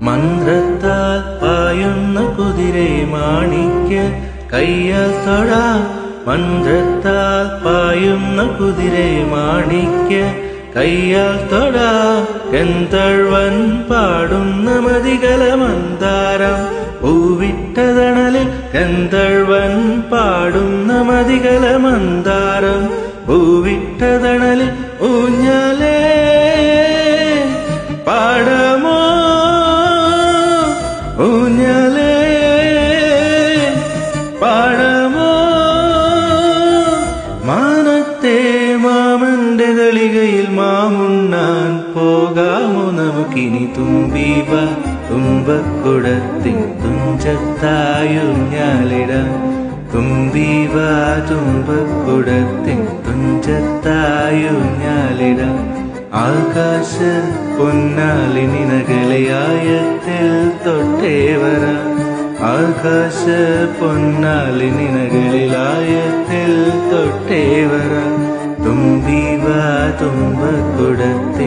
മന്ത്രത്താൽ പായുന്ന കുതിരെ മാണിക്ക് കയ്യാൽ തൊടാ മന്ത്രത്താൽ പായുന്ന കുതിരെ മാണിക്യ. കയ്യാൽ തൊഴ പാടുന്ന മതികല മന്ദാരം പൂവിട്ടതണലിൽ ഗന്ധർവൻ പാടുന്ന മതികല മന്ദാരം പൂവിട്ടതണലിൽ ഊഞ്ഞാലേ പാടമോ ഊഞ്ഞാലേ. മാനത്തെ മാമന്റെ തളികയിൽ മാമുണ്ണാൻ പോകാമോ നമുക്കിനി തുമ്പീവ തുമ്പക്കുടത്തിൽ തുഞ്ചത്തായുഞ്ഞാലിടാം തുമ്പീവ തുമ്പക്കുടത്തിൽ തുഞ്ചത്തായുഞ്ഞാലിടാം ആകാശ പൊന്നാലിനിനകളയായത്തിൽ തൊട്ടേ വരാം. ആകാശ പൊന്നാലിനി പൊന്നാലിനിനകളിലായത്തിൽ തുമ്പീവ തുമ്പക്കുടത്തിൻ തുഞ്ചത്തായുഞ്ഞാലിടാം